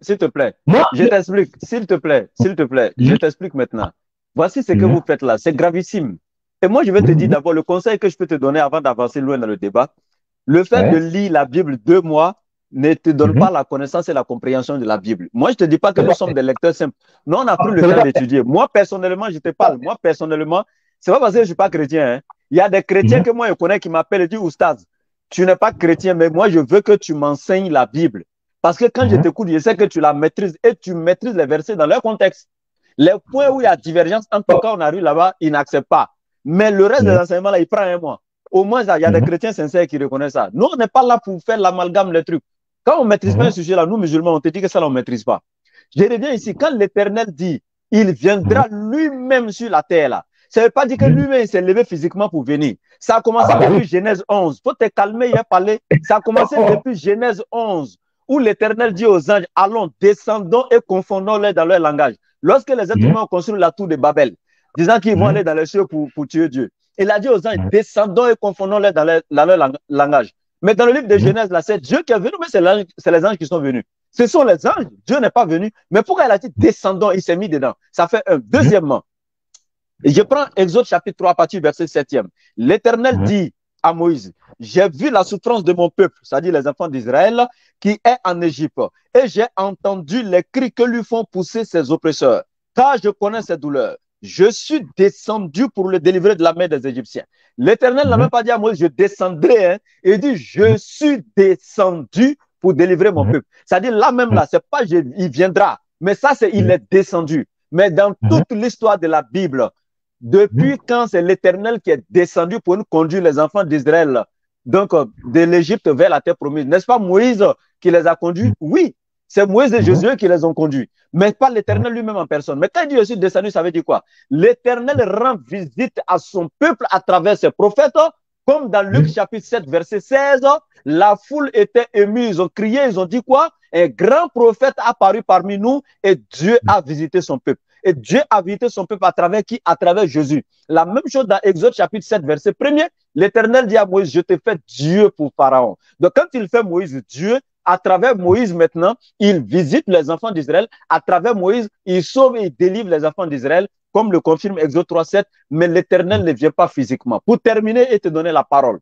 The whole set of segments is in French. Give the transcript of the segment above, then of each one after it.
s'il te plaît. je t'explique, s'il te plaît, s'il te plaît, je t'explique maintenant. Voici ce que vous faites là, c'est gravissime. Et moi, je vais te dire d'abord le conseil que je peux te donner avant d'avancer loin dans le débat. Le fait de lire la Bible deux mois ne te donne pas la connaissance et la compréhension de la Bible. Moi, je te dis pas que nous sommes des lecteurs simples. Nous, on n'a plus le temps d'étudier. Moi, personnellement, je te parle. Moi, personnellement, c'est pas parce que je suis pas chrétien. Hein. Il y a des chrétiens que moi, je connais qui m'appellent et disent, Oustaz, tu n'es pas chrétien, mais moi, je veux que tu m'enseignes la Bible. Parce que quand je t'écoute, je sais que tu la maîtrises et tu maîtrises les versets dans leur contexte. Les points où il y a divergence, en tout cas, on arrive là-bas, ils n'acceptent pas. Mais le reste des enseignements, là, il prend un mois. Au moins, il y a des chrétiens sincères qui reconnaissent ça. Nous, on n'est pas là pour faire l'amalgame, les trucs. Quand on ne maîtrise pas un sujet là, nous, musulmans, on te dit que ça, on ne maîtrise pas. Je reviens ici. Quand l'Éternel dit, il viendra lui-même sur la terre là, ça ne veut pas dire que lui-même s'est levé physiquement pour venir. Ça a commencé ah, depuis Genèse 11. Faut te calmer, il a parlé. Ça a commencé depuis Genèse 11, où l'Éternel dit aux anges, allons, descendons et confondons-les dans leur langage. Lorsque les êtres mhm. humains ont construit la tour de Babel, disant qu'ils vont mhm. aller dans les cieux pour, pour, tuer Dieu, il a dit aux anges, descendons et confondons-les dans, leur, langage. Mais dans le livre de mhm. Genèse, là, c'est Dieu qui est venu, mais c'est les anges qui sont venus. Ce sont les anges. Dieu n'est pas venu. Mais pourquoi il a dit descendons, il s'est mis dedans? Ça fait un. Deuxièmement, je prends Exode chapitre 3 à partir du verset 7e. L'Éternel dit à Moïse, j'ai vu la souffrance de mon peuple, c'est-à-dire les enfants d'Israël, qui est en Égypte, et j'ai entendu les cris que lui font pousser ses oppresseurs, car je connais ses douleurs. Je suis descendu pour le délivrer de la main des Égyptiens. L'Éternel n'a mhm. même pas dit à Moïse, je descendrai, hein. il dit, je suis descendu pour délivrer mon mhm. peuple. C'est-à-dire là même là, c'est pas il viendra, mais ça c'est il mhm. est descendu. Mais dans toute l'histoire de la Bible, depuis quand c'est l'Éternel qui est descendu pour nous conduire les enfants d'Israël, donc euh, de l'Égypte vers la terre promise? N'est-ce pas Moïse qui les a conduits? Oui, c'est Moïse et Josué qui les ont conduits, mais pas l'Éternel lui-même en personne. Mais quand il dit aussi descendu, ça veut dire quoi? L'Éternel rend visite à son peuple à travers ses prophètes, comme dans Luc chapitre 7, verset 16. La foule était émue, ils ont crié, ils ont dit quoi? Un grand prophète a apparu parmi nous et Dieu a visité son peuple. Et Dieu a visité son peuple à travers qui? À travers Jésus. La même chose dans Exode chapitre 7, verset 1er. L'Éternel dit à Moïse, je te fais Dieu pour Pharaon. Donc quand il fait Moïse Dieu, à travers Moïse maintenant, il visite les enfants d'Israël. À travers Moïse, il sauve et délivre les enfants d'Israël, comme le confirme Exode 3, 7. Mais l'Éternel ne vient pas physiquement. Pour terminer et te donner la parole.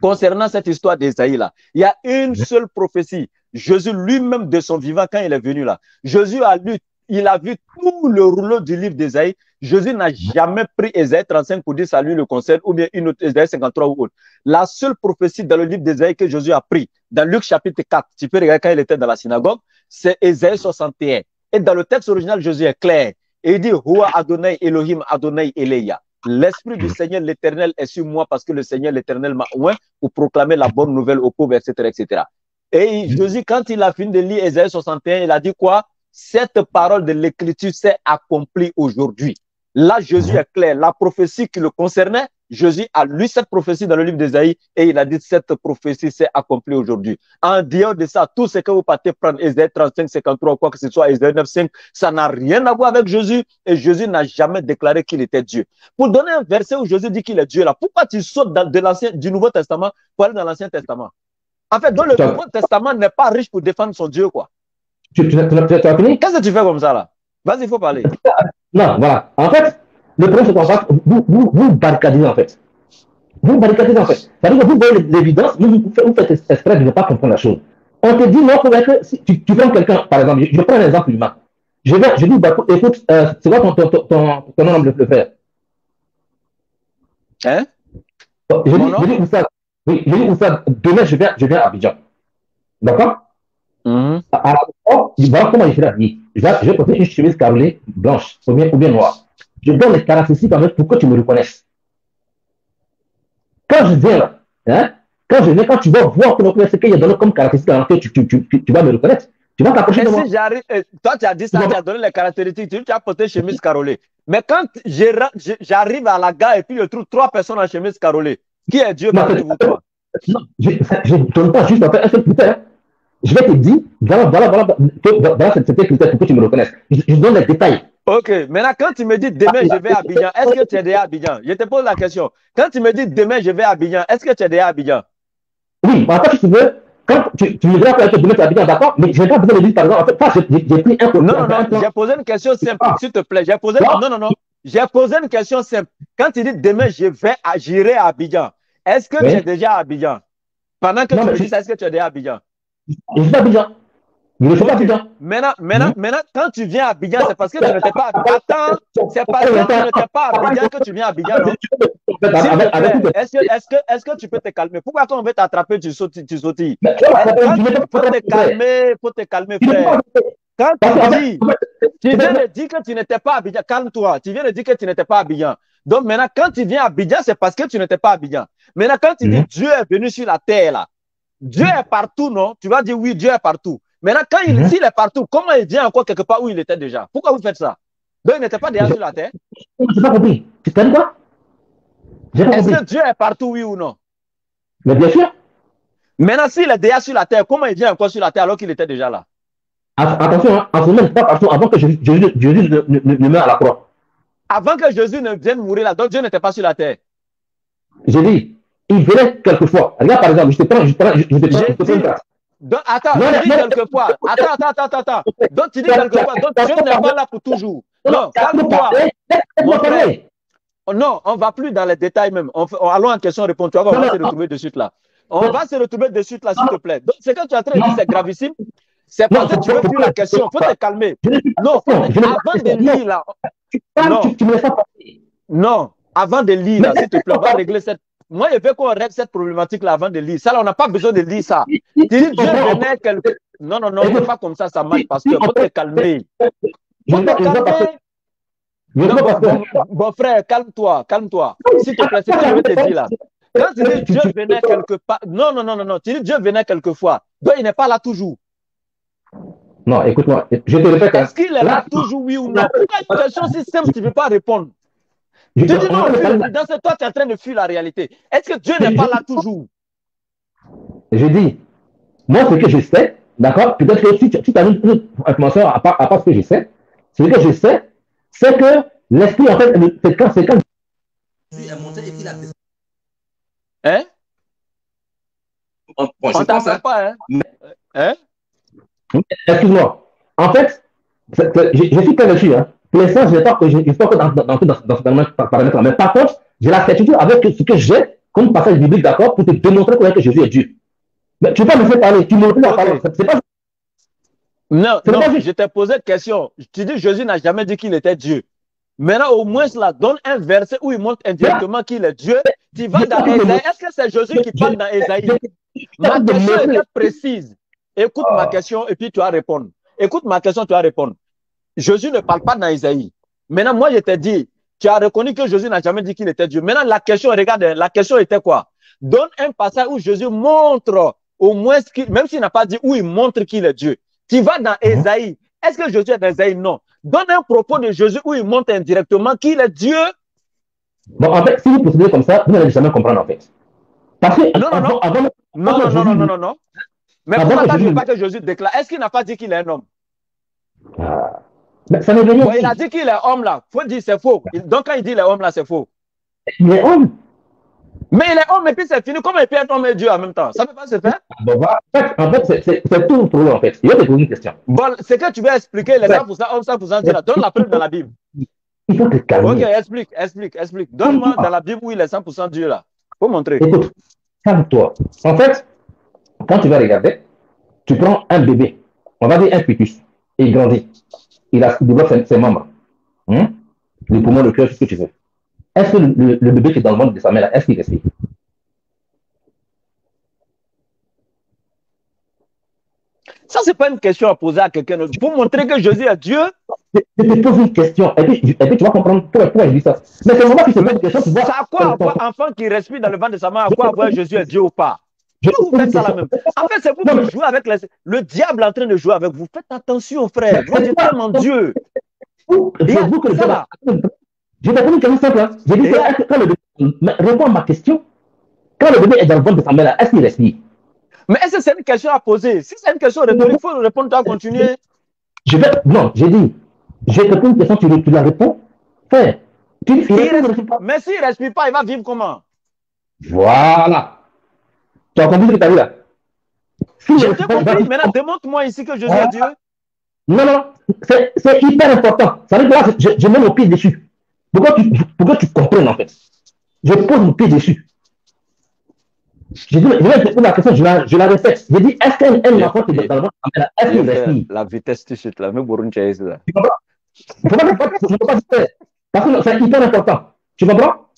Concernant cette histoire d'Esaïe là, il y a une seule prophétie. Jésus lui-même de son vivant, quand il est venu là, Jésus a lu il a vu tout le rouleau du livre d'Ésaïe. Jésus n'a jamais pris Ésaïe 35 pour dire ça lui le concerne ou bien une autre Ésaïe 53 ou autre. La seule prophétie dans le livre d'Ésaïe que Jésus a pris, dans Luc chapitre 4, tu peux regarder quand il était dans la synagogue, c'est Ésaïe 61. Et dans le texte original, Jésus est clair. Et il dit, Hua Adonai Elohim Adonai Eleya. L'Esprit du Seigneur l'Éternel est sur moi parce que le Seigneur l'Éternel m'a oint pour proclamer la bonne nouvelle aux pauvres, etc., etc. Et Jésus, quand il a fini de lire Ésaïe 61, il a dit quoi? Cette parole de l'écriture s'est accomplie aujourd'hui. Là, Jésus est clair. La prophétie qui le concernait, Jésus a lu cette prophétie dans le livre d'Ésaïe et il a dit cette prophétie s'est accomplie aujourd'hui. En dehors de ça, tout ce que vous partez prendre, Ésaïe 35, 53, quoi que ce soit, Ésaïe 9, 5, ça n'a rien à voir avec Jésus et Jésus n'a jamais déclaré qu'il était Dieu. Pour donner un verset où Jésus dit qu'il est Dieu là, pourquoi tu sautes dans, de l'ancien, du Nouveau Testament pour aller dans l'Ancien Testament? En fait, dans le Nouveau Testament n'est pas riche pour défendre son Dieu, quoi. Tu, tu, tu, tu Qu'est-ce que tu fais comme ça là? Vas-y, il faut parler. Non, voilà. En fait, le problème, c'est fait, vous, vous, vous barricadez en fait. Vous barricadez en fait. C'est-à-dire que vous voyez l'évidence, vous, vous faites exprès de ne pas comprendre la chose. On te dit, non, que si tu, tu prends quelqu'un, par exemple, je, je prends l'exemple humain. Je vais, je dis, bah, écoute, euh, c'est quoi ton, ton, ton, ton, nom le faire? Hein? Je dis, je dis, oui, je dis, ça, demain, je viens, je viens à Abidjan. D'accord? Mmh. Alors, voilà comment il fait la vie. Je vais, je vais porter une chemise carrelée blanche ou bien, ou bien noire. Je donne les caractéristiques en fait pour que tu me reconnaisses. Quand je viens là, hein, quand je viens, quand tu vas voir ce qu'il y a donné comme caractéristique tu, tu, tu, tu, vas me reconnaître, tu vas t'approcher de moi. Si j'arrive, euh, toi, tu as dit ça, tu as donné les caractéristiques, tu, as porté chemise carrelée. Mais quand j'arrive à la gare et puis je trouve trois personnes en chemise carrelée, qui est Dieu parmi vous Non, je ne donne pas juste, seul critère je vais te dire, voilà, voilà, voilà, voilà c'était critère pour que tu me reconnaisses. Je, je donne les détails. Ok, maintenant quand tu me dis demain je vais à Abidjan, est-ce que tu es déjà à Abidjan? Je te pose la question. Quand tu me dis demain je vais à Abidjan, est-ce que tu es déjà à Abidjan? Oui, en fait, si tu veux, quand tu, tu me diras que tu mets Abidjan, d'accord, mais je n'ai pas besoin de dire, par exemple, en fait, j'ai pris un Non, non, non, j'ai posé une question simple, ah. s'il te plaît. J'ai posé, non, non, non, j'ai posé une question simple. Quand tu dis demain, je vais, j'irai à Abidjan, est-ce que tu es déjà à Abidjan? Pendant que tu me dis ça, est-ce que tu es déjà à Abidjan? Je suis à Abidjan. Maintenant, maintenant, hmm? maintenant, quand tu viens à Abidjan, c'est parce que tu n'étais pas à Abidjan. Attends, c'est parce que tu n'étais pas à Abidjan que tu viens à Abidjan? Est-ce que, est que, est que tu peux te calmer? Pourquoi quand on veut t'attraper, tu sautilles? Tu sautilles? Faut te calmer, faut te calmer, frère. Quand tu dis, tu viens de dire que tu n'étais pas à Abidjan, calme-toi. Tu viens de dire que tu n'étais pas à Abidjan. Donc maintenant, quand tu viens à Abidjan, c'est parce que tu n'étais pas à Abidjan. Maintenant, quand tu dis hmm? Dieu est venu sur la terre, là, Dieu est partout, non? Tu vas dire oui, Dieu est partout. Maintenant, quand il, mm est partout, comment il vient encore quelque part où il était déjà? Pourquoi vous faites ça? Donc, il n'était pas déjà sur la terre Je n'ai pas compris. Tu t'aimes quoi Est-ce que Dieu est partout, oui ou non? Mais bien sûr. Maintenant, s'il est déjà sur la terre, comment il vient encore sur la terre alors qu'il était déjà là? Attention, en ce moment, pas partout avant que Jésus, Jésus, Jésus ne, ne, ne, meure à la croix. Avant que Jésus ne vienne mourir là, donc Dieu n'était pas sur la terre. J'ai dit, il venait quelquefois. Regarde par exemple, je te prends, je te prends, je, te prends, donc, attends, tu dis quelquefois. Attends, attends, attends, attends. Donc, tu dis quelquefois. Donc, Dieu n'est pas là pour toujours. Non, calme-toi. Non, on ne va plus dans les détails même. On, allons en question-réponse. Tu vas voir, on va se retrouver de suite là. On va se retrouver de suite là, s'il te plaît. Donc, ce que tu as en train de dire, c'est gravissime. C'est parce que tu veux plus la question. Il faut te calmer. Non, avant de lire là. Non, non, avant de lire là, s'il te plaît, on va régler cette moi, je veux qu'on règle cette problématique-là avant de lire. Ça, là, on n'a pas besoin de lire ça. Tu dis, Dieu venait quelque... Non, non, non, c'est pas comme ça, ça marche, parce qu'il faut te calmer. Faut te calmer. Bon, frère, calme-toi, calme-toi. S'il te plaît, c'est ce que je veux te dire là. Quand tu dis Dieu venait quelque part, non, non, non, non, non, tu dis Dieu venait quelquefois, donc il n'est pas là toujours. Non, écoute-moi, je te répète. Est-ce qu'il est là toujours, oui ou non? Pourquoi une question si simple, tu ne veux pas répondre? Je dis non, dans ce toi, tu es en train de fuir la réalité. Est-ce que Dieu n'est pas là toujours? Je dis, moi, ce que je sais, d'accord, peut-être que si tu as une information à part, à part ce que je sais, ce que je sais, c'est que l'esprit, en fait, c'est quand, c'est quand. Hein? On ne t'entend pas, hein? Hein? Excuse-moi. En fait, je, je suis pas dessus, hein. Pour l'instant, je n'ai pas, je, je pas dans, dans, dans, dans ce paramètre Mais par contre, j'ai la certitude avec ce que j'ai comme passage biblique, d'accord, pour te démontrer que Jésus est Dieu. Mais tu ne peux pas me faire parler. Tu me laisses parler. C'est pas. Non, non, je t'ai posé une question. Tu dis Jésus n'a jamais dit qu'il était Dieu. Maintenant, au moins, cela donne un verset où il montre indirectement qu'il est Dieu. Tu vas dans Ésaïe. Est-ce que c'est Jésus qui parle dans Ésaïe? Ma question est précise. Écoute ma question et puis tu vas répondre. Écoute ma question, tu vas répondre. Jésus ne parle pas dans Isaïe. Maintenant, moi, je t'ai dit, tu as reconnu que Jésus n'a jamais dit qu'il était Dieu. Maintenant, la question, regarde, la question était quoi? Donne un passage où Jésus montre, au moins, même s'il n'a pas dit où il montre qu'il est Dieu. Tu vas dans. Mhm. Est-ce que Jésus est dans Isaïe Non. Donne un propos de Jésus où il montre indirectement qu'il est Dieu. Bon, en fait, si vous procédez comme ça, vous n'allez jamais comprendre, en fait. Parce que. Non, non, non. non, non, non, non, non, non, Mais pourquoi tu ne veux pas que Jésus déclare? Est-ce qu'il n'a pas dit qu'il est un homme? Ah. Ben, ça il a dit qu'il est homme là. Faut dire c'est faux. Donc quand il dit qu'il est homme là, c'est faux. Il est homme. Mais il est homme et puis c'est fini. Comment il peut être homme et Dieu en même temps? Ça ne peut pas se faire? En fait, c'est tout pour eux en fait. Il y a une question. Bon, c'est que tu veux expliquer les 100% homme, 100% Dieu là. Donne la preuve dans la Bible. Il faut te calmer. Ok, explique, explique, explique. Donne-moi dans la Bible où il est 100% Dieu là. Faut montrer. Écoute, calme-toi. En fait, quand tu vas regarder, tu prends un bébé. On va dire un fœtus. Et il grandit il, a, développe ses, membres. Hein? Le poumon, le cœur, tout ce que tu veux. Est-ce que le, le, bébé qui est dans le ventre de sa mère, est-ce qu'il respire? Ça, ce n'est pas une question à poser à quelqu'un d'autre. Pour montrer que Jésus est Dieu. Je te pose une question. Et puis, et puis tu vas comprendre pourquoi, il dit ça. Mais c'est moment que je te pose une question. C'est à quoi avoir enfant qui respire dans le ventre de sa mère, à quoi avoir Jésus est Dieu ou pas? Vous faites ça la même. En fait, c'est vous qui jouez avec les... le diable en train de jouer avec vous. Faites attention, frère. Vous êtes tellement Dieu. C'est vous que ça Je vais une question simple. J'ai dit quand le bébé... Réponds à ma question. Quand le bébé est dans le ventre de sa mère, est-ce qu'il respire Mais est-ce que c'est une question à poser? Si c'est une question rhétorique, il faut répondre, tu continuer. Je vais... Non, j'ai dit. J'ai posé une question, tu, tu la réponds. Frère. Tu, il respire pas. Mais s'il ne respire pas, il va vivre comment? Voilà. Tu as compris ce que tu as vu là? Si je te compris, maintenant démontre-moi ici que Jésus est Dieu. Non, non, c'est hyper important. Ça veut dire que je, je mets mon pied dessus. Pourquoi tu, pourquoi tu comprennes en fait? Je pose mon pied dessus. Je, dis, je vais te poser la question, je la, je la répète. Je dis, est-ce qu'un enfant qui est dans le ventre est-ce qu'il respire La vitesse tout de suite, là, même Burundi est là. Tu comprends? Je ne peux pas dire? Parce que c'est hyper important. Tu comprends?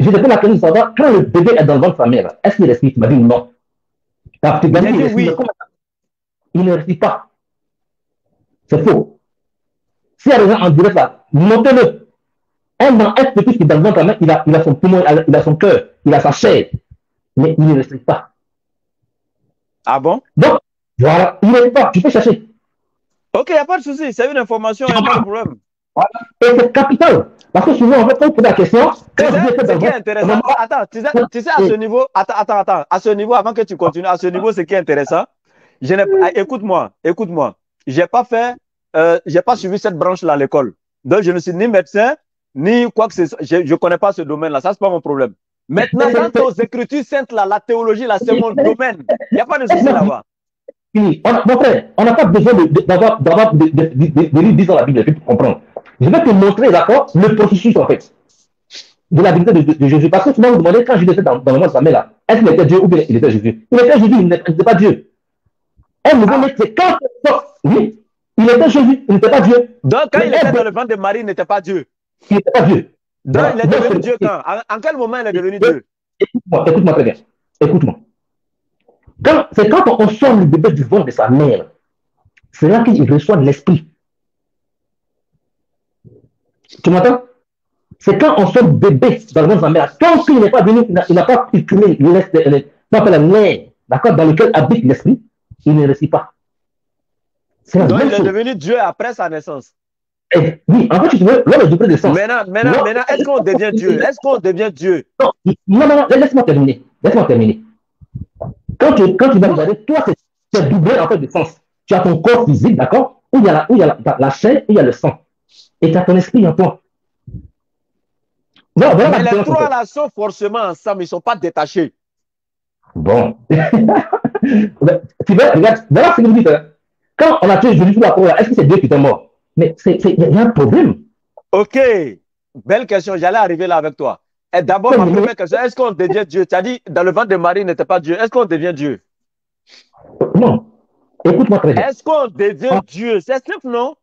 Je te pose la question de savoir, quand le bébé est dans le ventre de sa mère, est-ce qu'il respire? Tu m'as dit non. Dit oui. Il ne respire pas. C'est faux. Si des gens en direct là, montez-le. Un, un petit qui est dans le ventre de sa mère, il a, il a son poumon, il a son cœur, il a sa chair mais il ne respecte pas. Ah bon? Donc, voilà, il ne respecte pas. Tu peux chercher. Ok, il n'y a pas de souci. C'est une information, il n'y a pas de problème. Voilà. Et c'est capital. Parce que souvent, en fait, quand on pose la question, quand ce qui est intéressant, attends, tu sais, tu sais, à ce niveau, attends, attends, attends, à ce niveau, avant que tu continues, à ce niveau, ce qui est intéressant, je n'ai ah, écoute-moi, écoute-moi, j'ai pas fait, euh, j'ai pas suivi cette branche-là à l'école. Donc, je ne suis ni médecin, ni quoi que ce soit, je ne connais pas ce domaine-là, ça, c'est pas mon problème. Maintenant, dans aux écritures saintes, là, la théologie, là, c'est mon domaine. Il n'y a pas de souci là-bas. Oui, mon frère, on n'a pas besoin d'avoir de, de, de, lire dans la Bible pour comprendre. Je vais te montrer, d'accord, le processus, en fait, de la vérité de, Jésus. Parce que souvent, vous demandez, quand Jésus était dans, dans le monde de sa mère, là, est-ce qu'il était Dieu ou bien il était Jésus? Il était Jésus, il n'était pas Dieu. Elle nous dit, c'est quand oui, il était Jésus, il n'était pas Dieu. Donc, quand il était dans le ventre de Marie, il n'était pas Dieu? Il n'était pas Dieu. Donc, il est devenu Dieu quand? En, quel moment il est devenu Dieu? Écoute-moi, écoute-moi très bien. Écoute-moi. c'est quand on sort le bébé du ventre de sa mère, c'est là qu'il reçoit l'esprit. Tu m'entends? C'est quand on sort bébé dans le ventre de sa mère. Tant qu'il n'est pas venu, il n'a pas cultivé la nerf, d'accord, dans lequel habite l'esprit, il ne réussit pas. Donc, il est devenu Dieu après sa naissance. Eh, oui, en fait, tu veux, là, le degré de sens. Maintenant, maintenant, maintenant est-ce qu'on devient Dieu? Est-ce qu'on devient Dieu? Non, non, non, laisse-moi terminer. Laisse-moi terminer. Quand tu, quand tu vas regarder, toi, c'est doublé en fait de sens. Tu as ton corps physique, d'accord Où il y a, la, où il y a la, la chair, où il y a le sang. Et tu as ton esprit en toi. Non, Mais les trois là sont forcément ensemble, ils ne sont pas détachés. Bon. tu vois, regarde, voilà ce que vous dites. Hein. Quand on a tué Jésus sur la croix, est-ce que c'est Dieu qui est mort? Mais il y a un problème. Ok, belle question. J'allais arriver là avec toi. Et d'abord, ma première question, est-ce qu'on devient Dieu? Tu as dit, dans le ventre de Marie, n'était pas Dieu. Est-ce qu'on devient Dieu? Non. Écoute-moi très bien. Est-ce qu'on devient ah. Dieu? C'est simple, non?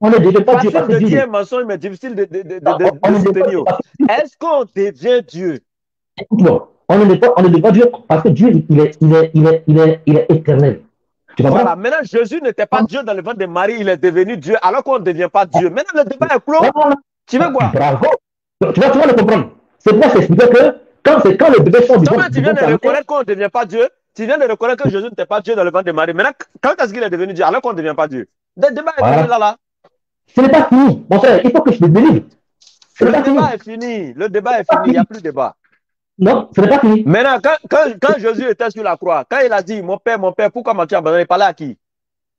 On, ne devient pas Dieu. Parce de dire un mensonge, mais difficile de, de, de, de soutenir. Est-ce qu'on devient Dieu? Écoute-moi, on ne devient pas, pas Dieu parce que Dieu, il est, il est, il est, il est, il est éternel. Voilà, maintenant Jésus n'était pas Dieu dans le ventre de Marie, il est devenu Dieu alors qu'on ne devient pas Dieu. Maintenant le débat est clos. Tu veux quoi? Bravo. Tu vas, tu vas le comprendre. C'est pour s'expliquer que quand, c'est quand le bébé sort du ventre. tu viens de reconnaître qu'on ne devient pas Dieu. Tu viens de reconnaître que Jésus n'était pas Dieu dans le ventre de Marie. Maintenant, quand est-ce qu'il est devenu Dieu alors qu'on ne devient pas Dieu? Le débat est fini là, là. Ce n'est pas fini. Mon frère, il faut que je délivre. Le débat est fini. Le débat est fini. Il n'y a plus de débat. Non, ce n'est pas fini. Maintenant, quand, quand, quand, Jésus était sur la croix, quand il a dit Mon père, mon père, pourquoi m'as-tu abandonné? Il parlait à qui?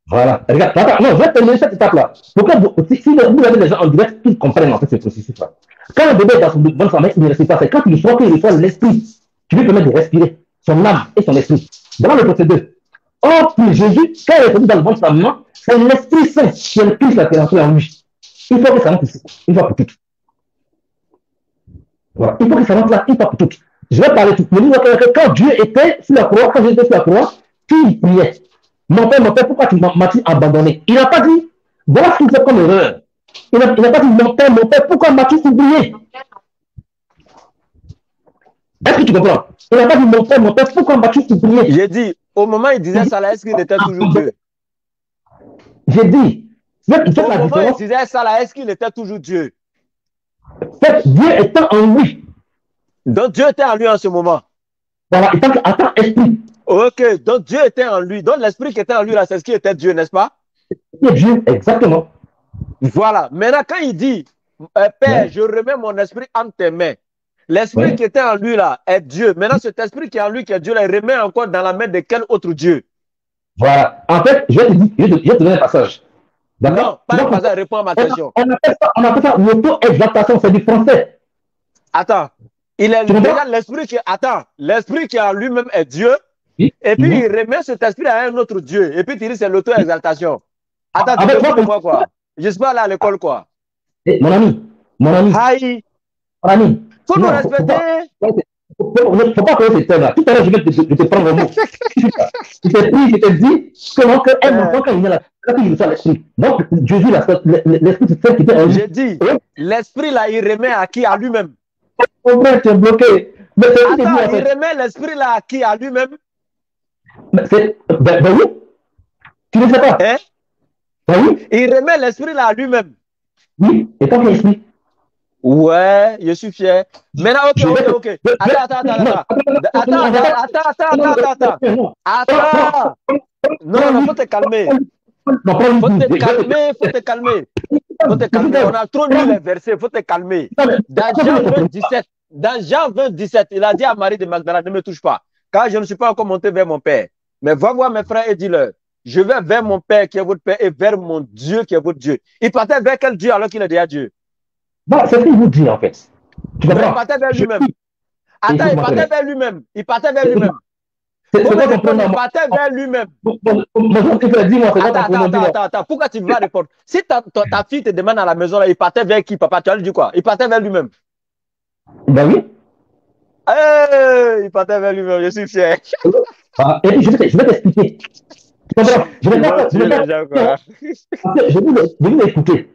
Voilà. Regarde, attends, non, je vais terminer cette étape-là. Pourquoi vous, si, vous avez des gens en direct qui comprennent en fait ce processus-là. Quand le bébé est dans son bonne famille, il ne respire pas. C'est quand il reçoit qu'il reçoit l'esprit qui lui permet de respirer son âme et son esprit. Dans le procédé. Or, pour Jésus, quand il est dans le ventre de sa maman, c'est l'Esprit Saint qui est le plus la création en lui. Il faut que ça rentre ici, une fois pour toutes. Voilà. Il faut que ça rentre là, une fois pour toutes. Je vais parler tout. Mais que quand Dieu était sur la croix, quand j'étais sur la croix, qui priait Mon père, mon père, pourquoi tu m'as abandonné? Il n'a pas dit, voilà ce qu'il fait comme erreur. Il n'a pas dit, mon père, mon père, pourquoi m'as-tu oublié? Est-ce que tu comprends? Il n'a pas dit, mon père, mon père, pourquoi m'as-tu oublié? J'ai dit, au moment où il disait ça là, est-ce qu'il était toujours Dieu? J'ai dit, moment où il disait ça là, est-ce qu'il était toujours Dieu Dieu était en lui. Donc Dieu était en lui en ce moment. Voilà, il attends, esprit. Ok, donc Dieu était en lui. Donc l'esprit qui était en lui, là, c'est ce qui était Dieu, n'est-ce pas? Dieu, exactement. Voilà. Maintenant, quand il dit, euh, Père, je remets mon esprit entre tes mains, l'esprit qui était en lui, là, est Dieu. Maintenant, cet esprit qui est en lui, qui est Dieu, là, il remet encore dans la main de quel autre Dieu? Voilà. En fait, je vais te, dire, je vais te, donner un passage. Non, pas un passage, réponds à ma question. On appelle ça, on appelle ça l'auto-exaltation, c'est du français. Attends, il est l'esprit qui attends, l'esprit qui en lui-même est Dieu. et puis il remet cet esprit à un autre Dieu, et puis tu dis c'est l'auto-exaltation. Attends, tu veux de moi quoi Je suis pas là à l'école quoi eh, Mon ami, mon ami. Aïe. Mon ami. Faut nous respecter. Ne faut pas que ce thème-là. Tout à l'heure, je vais te, je te prendre un mot. je t'ai pris, je t'ai dit que un enfant, quand il est là, quand il reçoit l'esprit. Donc, Jésus, l'esprit, c'est celle qui en lui. J'ai dit, l'esprit là, il remet à qui? À lui-même. Au moins, tu es bloqué. Mais Attends, dit, fait. il remet l'esprit là à qui? À lui-même ben, ben, oui. Tu ne sais pas. Hein? Ben oui. Il remet l'esprit là à lui-même. Oui, et pas l'esprit. Ouais, je suis fier. Maintenant, ok, ok, ok. Attends, attends, attends, attends. Attends, attends, attends, attends, attends. Attends. Non, non, faut te calmer. Faut te calmer, faut te calmer. Faut te calmer. On a trop lu les versets, faut te calmer. Dans Jean 20, 17, dans Jean 20, 17, il a dit à Marie de Magdala, ne me touche pas, car je ne suis pas encore monté vers mon Père. Mais va voir mes frères et dis-leur, je vais vers mon Père qui est votre Père et vers mon Dieu qui est votre Dieu. Il partait vers quel Dieu alors qu'il est déjà Dieu? C'est ce qu'il vous dit en fait. Tu il partait vers lui-même. Attends, il partait vers lui-même. Il partait vers lui-même. Il partait vers lui-même. Attends, attends, attends, attends. Pourquoi tu vas répondre Si ta, ta, fille te demande à la maison, là, il partait vers qui, papa? Tu as dit quoi? Il partait vers lui-même. Ben oui. Hey, il partait vers lui-même, je suis fier. Ah, et je vais, je vais t'expliquer. Je vais Je vais Je vais l'écouter.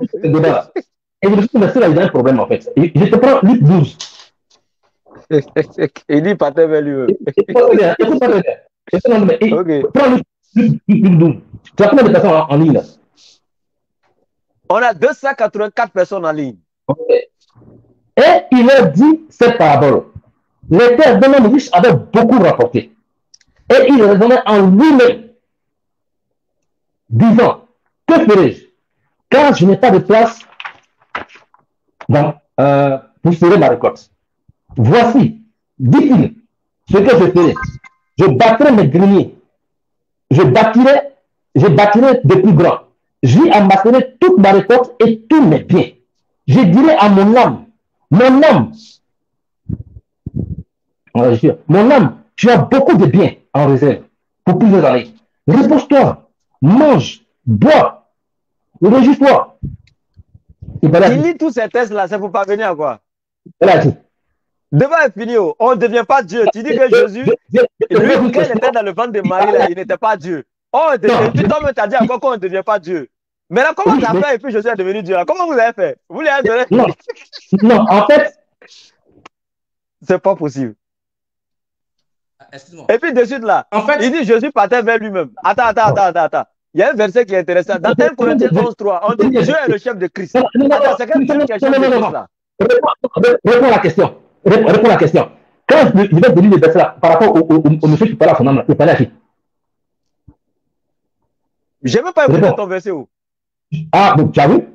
Vais l'écouter. Et suis là, il a un problème en fait. Je te prends Luc 12. il dit pas vers lui. Écoute pas. Prends Luc 12. Tu as combien de personnes en, ligne On a 284 personnes en ligne. Et il a dit cette parabole. L'éternel d'un homme riche avait beaucoup rapporté. Et il raisonnait en lui-même, disant, que ferai-je je n'ai pas de place dans, euh, pour serrer ma récolte. Voici, dit-il, ce que je ferai. Je bâtirai mes greniers. Je bâtirai, je bâtirai de plus grands. J'y amasserai toute ma récolte et tous mes biens. Je dirai à mon âme, mon âme, mon âme, tu as beaucoup de biens en réserve pour plusieurs années. Repose-toi, mange, bois, Régis-toi. Il lit tous ces tests-là, c'est pour pas venir quoi? Devant est fini, oh. on ne devient pas Dieu. Tu dis que Jésus, lui, quand il était dans le ventre de Marie, là, il n'était pas Dieu. Oh, tu as dit encore qu'on ne devient pas Dieu. Mais là, comment tu as fait et puis Jésus est devenu Dieu? Là? Comment vous avez fait? Vous l'avez donné Non, non, en fait, c'est pas possible. Et puis de suite là, en fait, il dit Jésus partait vers lui-même. Attends, attends, attends, attends. Il y a un verset qui est intéressant. Dans 1 Corinthiens 11, 3, on dit Dieu est le chef de Christ. Attends, c'est quel chef qui est chef de Christ là Réponds à la question. Réponds à la question. Quand je vais te lire le verset là, par rapport au, monsieur qui parle à son âme, il parlait à qui? Je n'ai même pas écouté ton verset où Ah, donc tu as vu?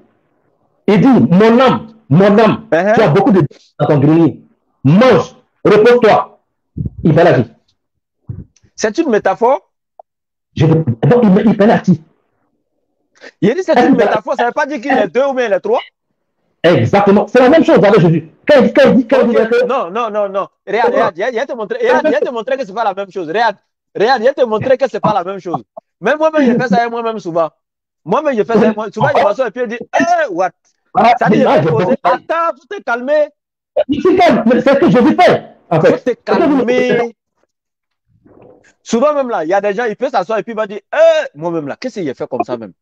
Il dit Mon âme, mon âme, uh-huh. tu as beaucoup de dans ton grenier. Mange, repose-toi. Il parlait à qui C'est une métaphore je, donc, il, il penalty. Il dit c'est une métaphore, ça ne veut pas dire qu'il est deux ou bien il est trois. Exactement. C'est la même chose avec Jésus. Quand il dit, quand il dit, quand il dit que... Non, non, non, non. Regarde, regarde, il vient te montrer, regarde, il te montrer que ce n'est pas la même chose. Regarde, regarde, il vient te montrer que ce n'est pas la même chose. Même moi-même, je fais ça avec moi-même souvent. Moi-même, je fais ça avec moi. Souvent, je m'assois et puis je dis, eh, what? Ça dit, je vais poser. Attends, faut te calmer. C'est ce que je vais faire. En fait. Faut te calmer. Souvent même là, il y a des gens, il peut s'asseoir et puis il va dire, eh, moi-même là, qu'est-ce qu'il a fait comme ça même?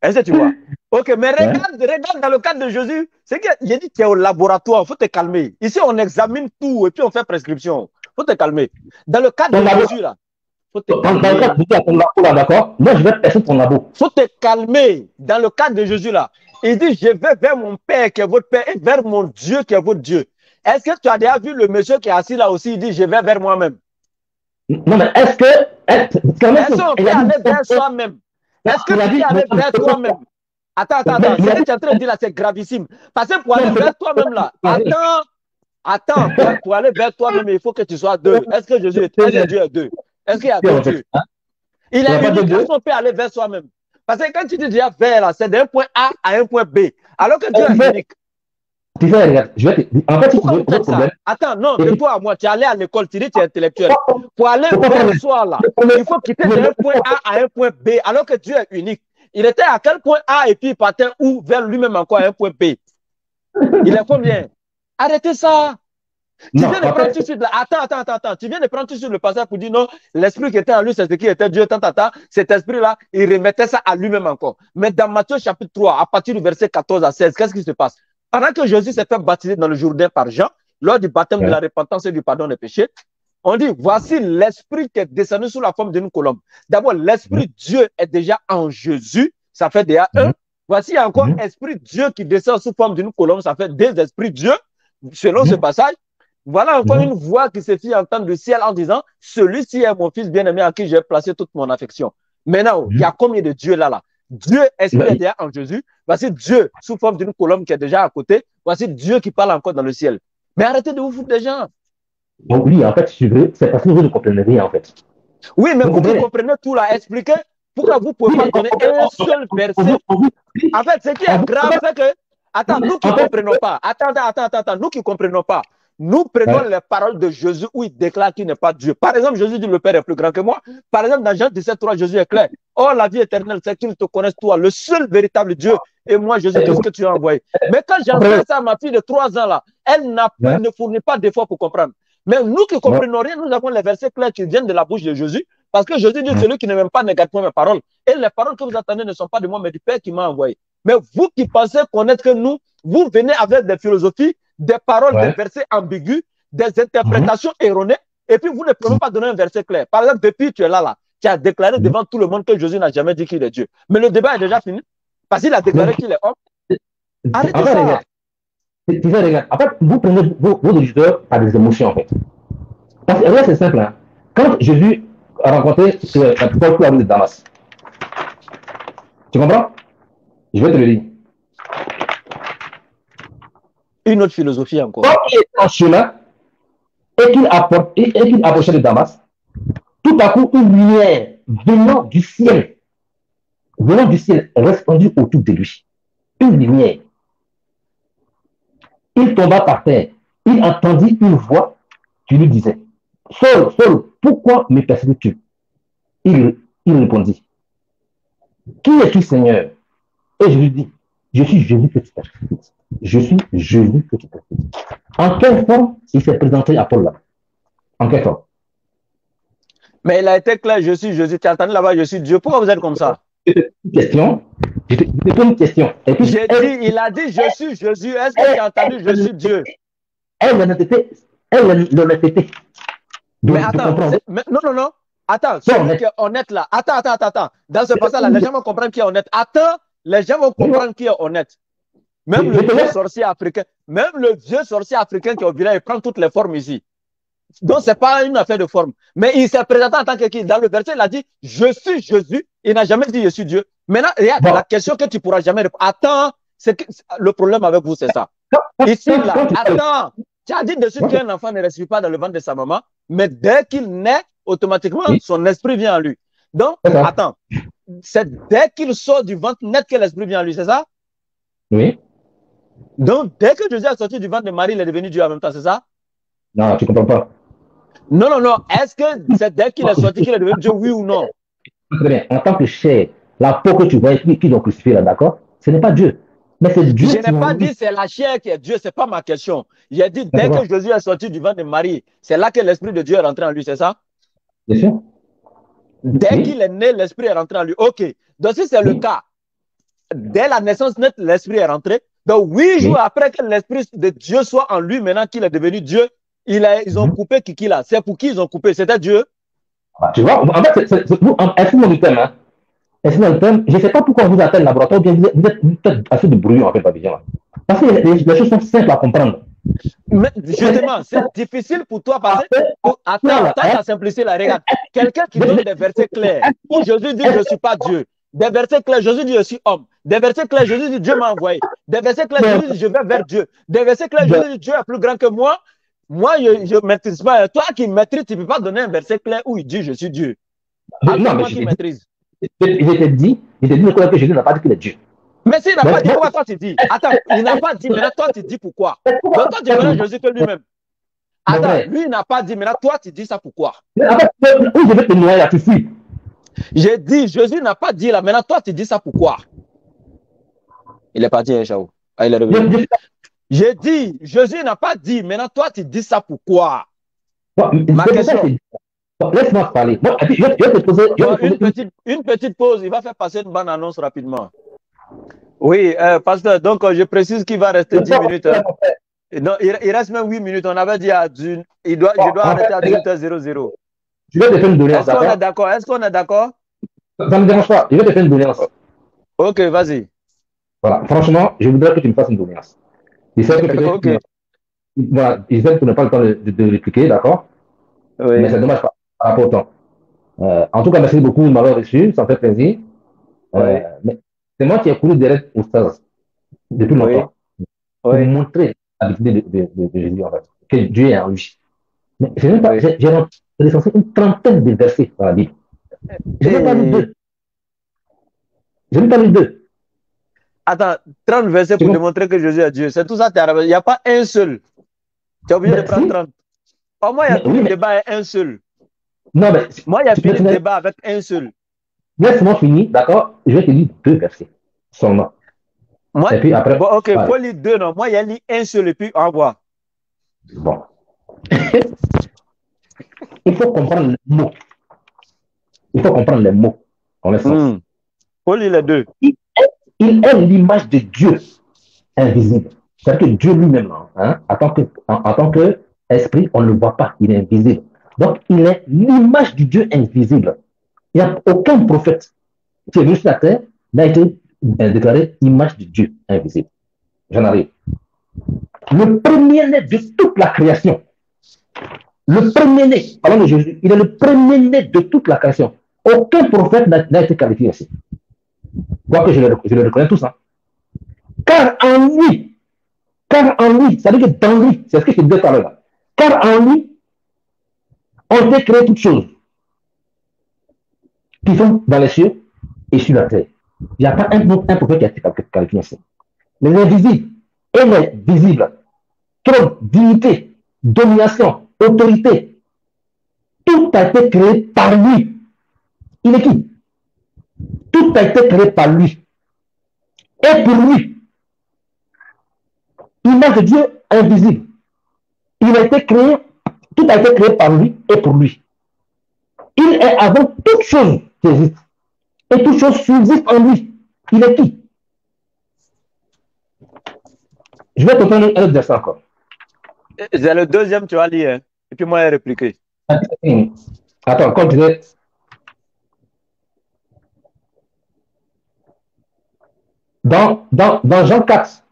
Est-ce que tu vois? Ok, mais regarde, regarde dans le cadre de Jésus, c'est que j'ai dit tu es au laboratoire, il faut te calmer. Ici, on examine tout et puis on fait prescription. Il faut te calmer. Dans le cadre de Jésus là, faut te calmer. Dans le cadre de Jésus, d'accord? Moi, je vais passer ton labo. faut te calmer. Dans le cadre de Jésus là, il dit, je vais vers mon Père qui est votre Père et vers mon Dieu qui est votre Dieu. Est-ce que tu as déjà vu le monsieur qui est assis là aussi, il dit, je vais vers moi-même? Non, mais est-ce que. Est-ce qu'on peut aller vers soi-même Est-ce que tu peux aller vers toi-même Attends, attends, attends. Ce que tu es en train de dire là, c'est gravissime. Parce que pour aller vers toi-même là, attends, attends, pour, aller vers toi-même, il faut que tu sois deux. Est-ce que Jésus est, est Dieu est deux? Est-ce qu'il y a deux dieux? Il est unique. Est-ce qu'on peut aller vers soi-même Parce que quand tu dis déjà vers là, c'est d'un point A à un point B. Alors que Dieu est unique. Tu sais, regarde, je vais te dire. En fait, problème. Attends, non, de toi à moi, tu es allé à l'école, tu dis que tu es intellectuel. Pour aller le soir là, il faut quitter d'un point A à un point B, alors que Dieu est unique. Il était à quel point A et puis il partait où? Vers lui-même encore à un point B. Il est combien? Arrêtez ça. Tu Non, viens de en prendre tout de suite là. Attends, attends, attends, attends. Tu viens de prendre tout de suite le passage pour dire non, l'esprit qui était en lui, c'est ce qui était Dieu, tant, tant, tant. Cet esprit-là, il remettait ça à lui-même encore. Mais dans Matthieu chapitre 3, à partir du verset 14 à 16, qu'est-ce qui se passe? Pendant que Jésus s'est fait baptiser dans le Jourdain par Jean, lors du baptême de la repentance et du pardon des péchés, on dit, voici l'esprit qui est descendu sous la forme d'une colombe. D'abord, l'esprit Dieu est déjà en Jésus, ça fait déjà un. Voici encore Mhm. esprit Dieu qui descend sous forme d'une colombe, ça fait deux esprits Dieu, selon ce passage. Voilà encore une voix qui se fit entendre du ciel en disant, celui-ci est mon fils bien-aimé à qui j'ai placé toute mon affection. Maintenant, il y a combien de Dieu là, là? Dieu, est déjà en Jésus? Voici Dieu sous forme d'une colombe qui est déjà à côté. Voici Dieu qui parle encore dans le ciel. Mais arrêtez de vous foutre des gens. Donc, oui, en fait, si tu veux, c'est parce que vous ne comprenez rien, en fait. Oui, mais Vous comprenez? comprenez tout là, expliquez pourquoi vous ne pouvez Oui, pas donner on- un seul verset? En fait, ce qui est grave, c'est que, attends, nous qui ne comprenons pas, attends, attends, attends, attends, nous qui ne comprenons pas, nous prenons Ouais. les paroles de Jésus où il déclare qu'il n'est pas Dieu. Par exemple, Jésus dit le Père est plus grand que moi. Par exemple, dans Jean 17, 3, Jésus est clair. Oh, la vie éternelle, c'est qu'ils te connaissent toi, le seul véritable Dieu. Et moi, Jésus, tout ce que tu as envoyé. Mais quand j'enseigne ça à ma fille de 3 ans là, elle n'a Ouais. ne fournit pas d'efforts pour comprendre. Mais nous qui comprenons rien, nous avons les versets clairs qui viennent de la bouche de Jésus. Parce que Jésus dit, celui qui ne m'aime pas ne garde point mes paroles. Et les paroles que vous attendez ne sont pas de moi, mais du Père qui m'a envoyé. Mais vous qui pensez connaître que nous, vous venez avec des philosophies, des paroles, Ouais. des versets ambigus, des interprétations erronées, et puis vous ne pouvez pas donner un verset clair. Par exemple, depuis tu es là, là, tu as déclaré Mhm. devant tout le monde que Jésus n'a jamais dit qu'il est Dieu. Mais le débat est déjà fini. Parce qu'il a déclaré Mhm. qu'il est homme. Arrêtez En fait, ça. regarde. Regarde. En fait, vous prenez vos, vos auditeurs par des émotions, en fait. Parce que là, c'est simple. Hein. Quand Jésus a rencontré euh, Paul rue de Damas, tu comprends? Je vais te le dire. Une autre philosophie encore. Quand il était en chemin et qu'il approchait de Damas, tout à coup, une lumière venant du ciel, venant du ciel, répandue autour de lui. Une lumière. Il tomba par terre. Il entendit une voix qui lui disait Saul, Saul, pourquoi me persécutes-tu? Il, répondit Qui es-tu, Seigneur? Et je lui dis Je suis Jésus que tu. Je suis Jésus que tu persécutes. En quelle forme il s'est présenté à Paul là? En quelle forme? Mais il a été clair, je suis Jésus. Tu as entendu là-bas, je suis Dieu. Pourquoi vous êtes comme ça? Une question. Je te, je te pose une question. Et puis, dit, il a dit, je suis Jésus. Est-ce que tu as entendu, je suis Dieu? Elle, l'honnêteté, elle, l'honnêteté. Mais attends, mais- non, non, non. Attends, celui qui est honnête là. Attends, attends, attends, attends. Dans ce passage-là, les gens vont comprendre qui est honnête. Attends, les gens vont comprendre qui est honnête. Même le vieux sorcier africain, même le vieux sorcier africain qui est au village, il prend toutes les formes ici. Donc, c'est pas une affaire de forme. Mais il s'est présenté en tant que qui? Dans le verset, il a dit, je suis Jésus. Il n'a jamais dit, je suis Dieu. Maintenant, regarde, Bon. la question que tu pourras jamais répondre. Attends, c'est que le problème avec vous, c'est ça. Ici, là, attends. Tu as dit de suite qu'un enfant ne respire pas dans le ventre de sa maman, mais dès qu'il naît, automatiquement, son esprit vient en lui. Donc, attends. C'est dès qu'il sort du ventre net que l'esprit vient en lui, c'est ça? Oui. Donc, dès que Jésus est sorti du ventre de Marie, il est devenu Dieu en même temps, c'est ça? Non, tu comprends pas. Non, non, non. Est-ce que c'est dès qu'il est sorti qu'il est devenu Dieu, oui ou non? Très bien. En tant que chair, la peau que tu vois, qui, qui ont crucifié là, d'accord? Ce n'est pas Dieu. Mais c'est Dieu Je n'ai pas dit c'est la chair qui est Dieu, c'est pas ma question. J'ai dit dès que Jésus est sorti du ventre de Marie, c'est là que l'esprit de Dieu est rentré en lui, c'est ça? Bien sûr. Dès Oui. qu'il est né, l'esprit est rentré en lui. OK. Donc, si c'est le cas, dès la naissance nette, l'esprit est rentré. Donc, huit jours après que l'esprit de Dieu soit en lui, maintenant qu'il est devenu Dieu, il a- ils ont Mhm. coupé Kiki là. C'est pour qui ils ont coupé? C'était Dieu. Bah, tu vois, en fait, c'est- c'est- vous, thème, hein? Excusez-moi du thème. Je ne sais pas pourquoi on vous appelle laboratoire, bien vous êtes, vous êtes, assez de brouillon, en fait, Babylon. là. Parce que les, les- choses sont simples à comprendre. Mais justement, c'est difficile pour toi parce que. Attends, attends, t'as simplifié la regarde. Quelqu'un qui donne des versets clairs. Où Jésus dit Je ne suis pas Dieu. Des versets clairs, Jésus dit Je suis homme. Des versets clairs, Jésus dit Dieu m'a envoyé. Des versets clairs, Jésus dit Je vais vers Dieu. Des versets clairs, Jésus dit Dieu est plus grand que moi. Moi, je ne maîtrise pas. Toi qui maîtrises, tu ne peux pas donner un verset clair où il dit Je suis Dieu. Non, mais moi je maîtrise. je t'ai dit, je t'ai dit que Jésus n'a pas dit qu'il est Dieu. Mais s'il n'a pas dit, pourquoi toi tu dis? Attends, il n'a pas dit, maintenant toi tu dis pourquoi? Donc toi tu connais Jésus que lui-même. Attends, lui il n'a pas dit, maintenant toi tu dis ça pourquoi? Où je vais te noyer là, tu fuis. J'ai dit, Jésus n'a pas dit là, maintenant toi tu dis ça pourquoi Il est parti, hein, Chao. Ah, il est revenu. J'ai dit, Jésus n'a pas dit, maintenant toi tu dis ça pourquoi Ma question. Laisse-moi parler. Bon, je, vais te poser, je vais te poser une, petite, une petite pause, il va faire passer une bonne annonce rapidement. Oui, euh, pasteur, donc euh, je précise qu'il va rester 10 minutes. hein. Non, il, il reste même 8 minutes. On avait dit à d'une, il doit, je dois arrêter à fait, 18h00. Je vais te faire une Est-ce doléance, qu'on est d'accord? Est-ce qu'on est d'accord? Ça ne me dérange pas. Je vais te faire une doléance. Ok, vas-y. Voilà. Franchement, je voudrais que tu me fasses une doléance. Je sais que Ok. que- voilà, je sais que tu n'as pas le temps de, de, de répliquer, d'accord? Oui. Mais c'est dommage par rapport au temps. Euh, en tout cas, merci beaucoup de m'avoir reçu, ça me fait plaisir. Euh, mais c'est moi qui ai couru derrière Oustaz depuis Oui. longtemps pour Oui. montrer l'habitude de, de, de, de Jésus, en fait, que Dieu est en lui. Mais j'ai même pas, j'ai j'ai recensé une trentaine de versets dans la Bible. Je n'ai pas lu deux. Je n'ai pas lu deux. Attends, 30 versets pour démontrer que Jésus est Dieu. C'est tout ça. Il n'y a pas un seul. Tu es obligé de prendre si. 30. Au moins, il y a Mais tout oui, le mais- débat est un seul. Non, mais Moi, il y a fini le débat avec un seul. laisse-moi finir, d'accord? Je vais te lire deux versets seulement. Moi, Et puis après, bon, ok, voilà. faut lire deux, non? Moi, il y a lu un seul et puis envoie. Bon. Il faut comprendre les mots. Il faut comprendre les mots. En le sens. Hmm. Les deux. Il est l'image de Dieu invisible. C'est-à-dire que Dieu lui-même, hein, en tant que, en, en tant que esprit, on ne le voit pas, il est invisible. Donc, il est l'image du Dieu invisible. Il n'y a aucun prophète qui est venu sur la terre n'a été euh, déclaré image du Dieu invisible. J'en arrive. Le premier-né de toute la création. Le premier-né, parlons de Jésus, il est le premier-né de toute la création. Aucun prophète n'a été qualifié ici. Quoique je le, je le reconnais tous. Hein. Car en lui, car en lui, ça veut dire que dans lui, c'est ce que je disais tout à l'heure. Car en lui, on peut créer toutes choses qui sont dans les cieux et sur la terre. Il n'y a pas un, prophète qui a été qualifié ici. Les invisibles et les visibles, trône, dignité, domination, autorité, tout a été créé par lui. Il est qui? Tout a été créé par lui. Et pour lui. Image de Dieu invisible. Il a été créé, tout a été créé par lui et pour lui. Il est avant toute chose qui existe. Et toute chose subsiste en lui. Il est qui? Je vais te donner un autre verset encore. C'est le deuxième, tu vas lire. Et puis moi, je vais répliquer. Attends, disais, dans, dans, dans Jean 4,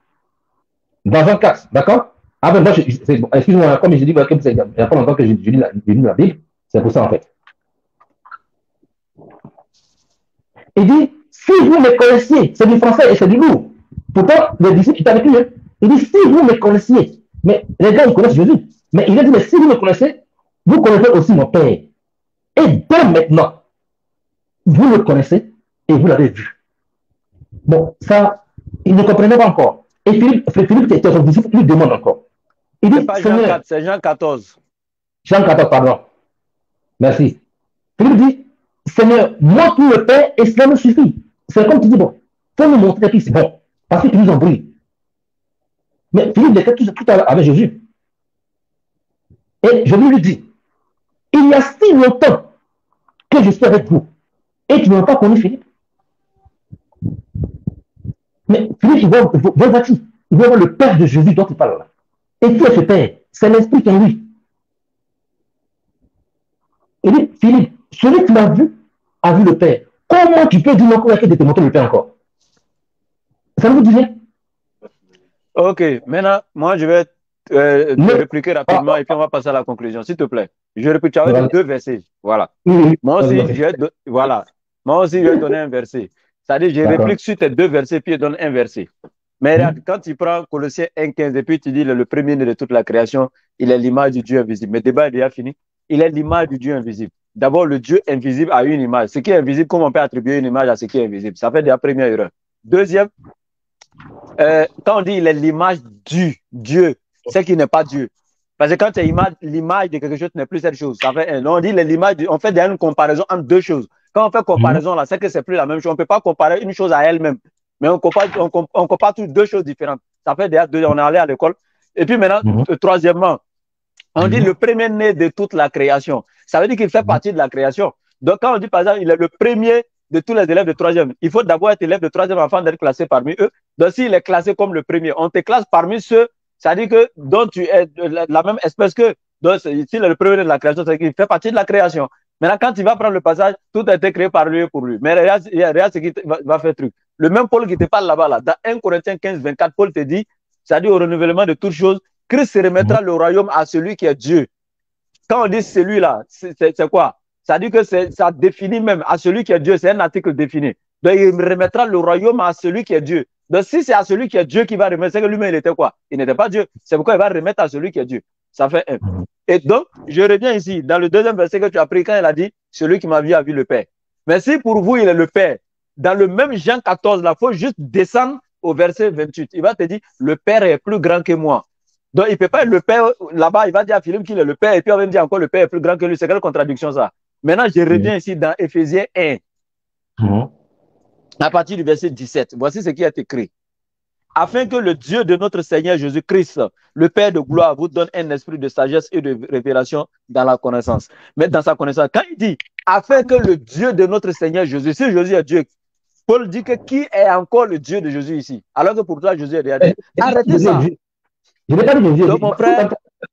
dans Jean 4, d'accord? Ah ben moi, je- je- excuse-moi, comme j'ai dit, ouais, comme il n'y a pas longtemps que j'ai j'ai lu la, j'ai lu la Bible, c'est pour ça en fait. Il dit, si vous me connaissiez, c'est du français et c'est du lourd. Pourtant, les disciples étaient avec lui. Il dit, si vous me connaissiez, mais les gars, ils connaissent Jésus. Mais il a dit, mais si vous me connaissez, vous connaissez aussi mon Père. Et dès maintenant, vous le connaissez et vous l'avez vu. Bon, ça, il ne comprenait pas encore. Et Philippe, Philippe qui était son disciple, lui demande encore. Il dit, pas Jean Seigneur, 4, c'est Jean 14. Jean 14, pardon. Merci. Philippe dit, Seigneur, montre-nous le Père et cela me suffit. C'est comme tu dis, bon, faut nous montrer qui c'est bon. Parce que tu nous embrouilles. Mais Philippe était tout, tout à l'heure avec Jésus. Et je lui dis, il y a si longtemps que je suis avec vous. Et tu ne m'as pas connu Philippe. Mais Philippe, il voit, voit, il voit le Père de Jésus dont il parle là. Et qui est ce Père? C'est l'Esprit qui est en lui. Il dit, Philippe, celui qui l'a vu a vu le Père. Comment tu peux dire qu'il de te montrer le Père encore? Ça vous dit Ok, maintenant, moi, je vais euh, Mais- répliquer rapidement et puis on va passer à la conclusion, s'il te plaît. Je réplique, tu avais Voilà. deux versets. Voilà. Oui. Moi aussi, je do- voilà. Moi aussi, je vais donner un verset. C'est-à-dire, je réplique sur tes deux versets, puis je donne un verset. Mais regarde, quand tu prends Colossiens 1,15 et puis tu dis le, le premier de toute la création, il est l'image du Dieu invisible. Mais le débat est déjà fini. Il est l'image du Dieu invisible. D'abord, le Dieu invisible a une image. Ce qui est invisible, comment on peut attribuer une image à ce qui est invisible? Ça fait déjà première erreur. Deuxième, euh, quand on dit il est l'image du Dieu, c'est qu'il n'est pas Dieu. Parce que quand tu l'image de quelque chose, tu n'es plus cette chose. Ça fait On dit l'image, on fait une comparaison entre deux choses. Quand on fait comparaison là, c'est que c'est plus la même chose. On ne peut pas comparer une chose à elle-même. Mais on compare, on, compare deux choses différentes. Ça fait déjà deux, on est allé à l'école. Et puis maintenant, mhm. euh, troisièmement, on dit mhm. le premier né de toute la création. Ça veut dire qu'il fait mhm. partie de la création. Donc quand on dit par exemple, il est le premier de tous les élèves de troisième, il faut d'abord être élève de troisième afin d'être classé parmi eux. Donc s'il est classé comme le premier, on te classe parmi ceux ça dit que donc tu es la même espèce que. Donc, le premier de la création, c'est qu'il fait partie de la création. Maintenant, quand tu vas prendre le passage, tout a été créé par lui et pour lui. Mais regarde, ce qui va, faire truc. Le même Paul qui te parle là-bas, là, dans 1 Corinthiens 15, 24, Paul te dit, ça dit au renouvellement de toutes choses, Christ remettra le royaume à celui qui est Dieu. Quand on dit celui-là, c'est quoi? Ça dit que ça définit même à celui qui est Dieu, c'est un article défini. Donc, il remettra le royaume à celui qui est Dieu. Donc, si c'est à celui qui est Dieu qui va remettre, c'est que lui-même, il était quoi? Il n'était pas Dieu. C'est pourquoi il va remettre à celui qui est Dieu. Ça fait un. Mhm. Et donc, je reviens ici, dans le deuxième verset que tu as pris, quand il a dit, celui qui m'a vu a vu le Père. Mais si pour vous, il est le Père, dans le même Jean 14, il faut juste descendre au verset 28. Il va te dire, le Père est plus grand que moi. Donc, il ne peut pas être le Père, là-bas, il va dire à Philippe qu'il est le Père, et puis on va dire encore le Père est plus grand que lui. C'est quelle contradiction ça? Maintenant, je reviens ici dans Éphésiens 1 à partir du verset 17. Voici ce qui est écrit. Afin que le Dieu de notre Seigneur Jésus-Christ, le Père de gloire, vous donne un esprit de sagesse et de révélation dans la connaissance. Mais dans sa connaissance, quand il dit, afin que le Dieu de notre Seigneur Jésus, si Jésus est Dieu, Paul dit que qui est encore le Dieu de Jésus ici? Alors que pour toi, Jésus est déjà Dieu. Arrêtez ça. Je n'ai pas dit Jésus. Donc, mon frère,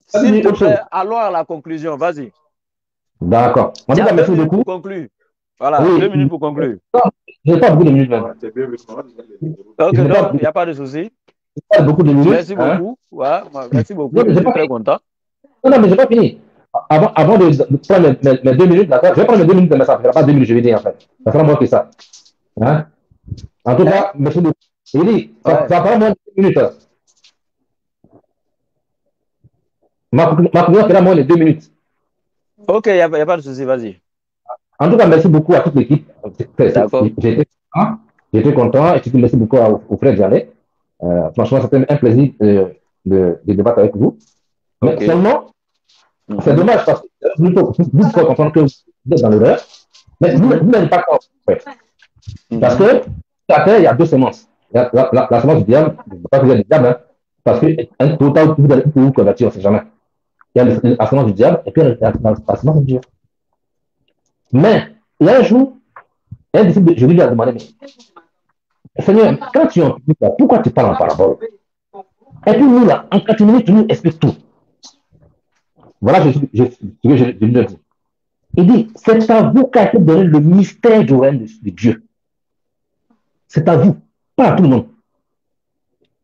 s'il te plaît, allons à la conclusion. Vas-y. D'accord. On dit merci beaucoup. Conclue. Voilà, deux minutes pour conclure. Je n'ai pas beaucoup de minutes même. Donc, il n'y a pas de souci. Pas beaucoup de minutes. Merci hein. beaucoup. Ouais, merci beaucoup. je suis très content. Non, non, mais je n'ai pas fini. Avant, avant de, prendre mes, mes, deux minutes, Je vais prendre mes deux minutes, mais ça ne fera pas deux minutes, je vais dire en fait. Ça fera moins que ça. Hein en tout cas, merci beaucoup. Il dit, ça, ouais. ça fera moins de deux minutes. Ma, ma conclusion fera moins de deux minutes. Ok, il n'y a, a, pas de souci, vas-y. En tout cas, merci beaucoup à toute l'équipe. J'étais content et surtout merci beaucoup au, frère Jallet. Euh, franchement, c'était un plaisir de, de, de, débattre avec vous. Mais seulement, mm-hmm. c'est dommage parce que vous, vous pouvez comprendre que vous êtes dans l'erreur, mais vous, vous n'êtes pas compris. Mm-hmm. Parce que, à terre, il y a deux semences. La, la, la, semence du diable, je ne veux pas que du diable, hein, parce que un total, vous allez vous convertir, on ne sait jamais. Il y a la semence du diable et puis il y a la semence du Dieu. Mais, un jour, un disciple, je lui ai demandé, mais Seigneur, quand tu en pourquoi tu parles en parabole? Et puis nous, là, en 4 minutes, tu nous expliques tout. Voilà ce que je, je, je, lui ai dit. Il dit, c'est à vous qu'a été donné le mystère du règne de, Dieu. C'est à vous, pas à tout le monde.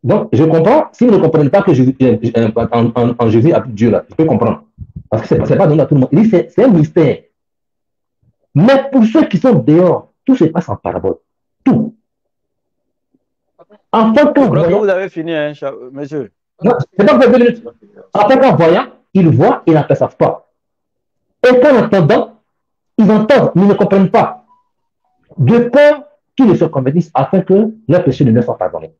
Donc, je comprends, si vous ne comprenez pas que Jésus, en, en, en, Jésus a Dieu là, je peux comprendre. Parce que ce n'est pas donné à tout le monde. Il dit, c'est un mystère. Mais pour ceux qui sont dehors, tout se passe en parabole. Tout. En tant qu'un voyant. Vous avez fini, hein, monsieur. Non, c'est pas deux minutes. En tant qu'un voyant, ils voient et ne savent pas. Et qu'en entendant, ils entendent, mais ils ne comprennent pas. De peur qu'ils ne se convertissent afin que leurs péchés ne leur soient pardonnés.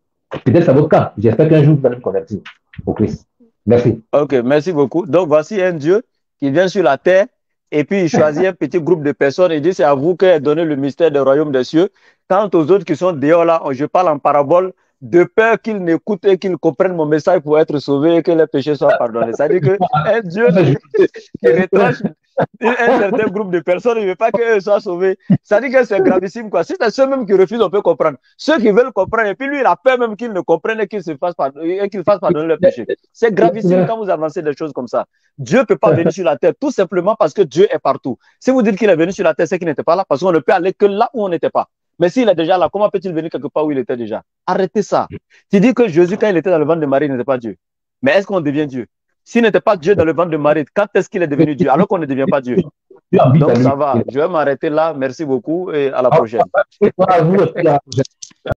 Peut-être c'est votre cas. J'espère qu'un jour vous allez me convertir au Christ. Merci. Ok, merci beaucoup. Donc voici un Dieu qui vient sur la terre et puis il choisit un petit groupe de personnes et dit c'est à vous qu'est donné le mystère du royaume des cieux. Quant aux autres qui sont dehors là, je parle en parabole de peur qu'ils n'écoutent et qu'ils comprennent mon message pour être sauvés et que les péchés soient pardonnés. C'est-à-dire qu'un Dieu qui retranche un certain groupe de personnes, il ne veut pas qu'eux soient sauvés. Ça dit que c'est gravissime. Quoi. Si c'est ceux-mêmes qui refusent, on peut comprendre. Ceux qui veulent comprendre, et puis lui, il a peur même qu'ils ne comprennent et qu'ils se fassent pardonner, qu'ils fassent pardonner leurs péchés. C'est gravissime quand vous avancez des choses comme ça. Dieu ne peut pas venir sur la terre tout simplement parce que Dieu est partout. Si vous dites qu'il est venu sur la terre, c'est qu'il n'était pas là parce qu'on ne peut aller que là où on n'était pas. Mais s'il est déjà là, comment peut-il venir quelque part où il était déjà Arrêtez ça. Tu dis que Jésus, quand il était dans le ventre de Marie, n'était pas Dieu. Mais est-ce qu'on devient Dieu s'il n'était pas Dieu dans le ventre de Marie, quand est-ce qu'il est devenu Dieu Alors qu'on ne devient pas Dieu. Donc ça va. Je vais m'arrêter là. Merci beaucoup et à la prochaine.